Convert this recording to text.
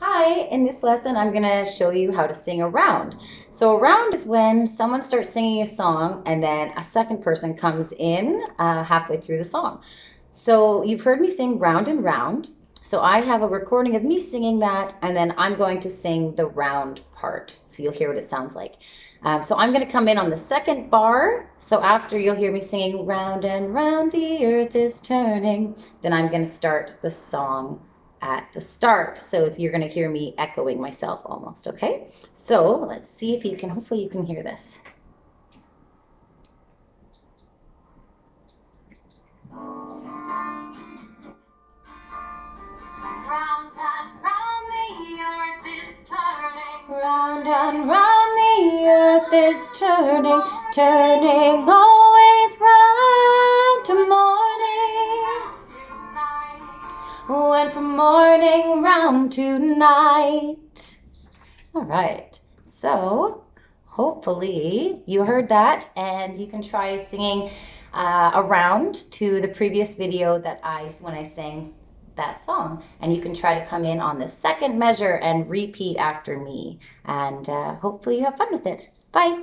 Hi, in this lesson I'm going to show you how to sing a round. So a round is when someone starts singing a song and then a second person comes in uh, halfway through the song. So you've heard me sing round and round. So I have a recording of me singing that and then I'm going to sing the round part. So you'll hear what it sounds like. Um, so I'm going to come in on the second bar. So after you'll hear me singing round and round the earth is turning, then I'm going to start the song at the start. So you're going to hear me echoing myself almost, okay? So let's see if you can, hopefully you can hear this. Round and round the earth is turning. Turning Went from morning round to night. All right. So hopefully you heard that and you can try singing uh, around to the previous video that I when I sang that song and you can try to come in on the second measure and repeat after me and uh, hopefully you have fun with it bye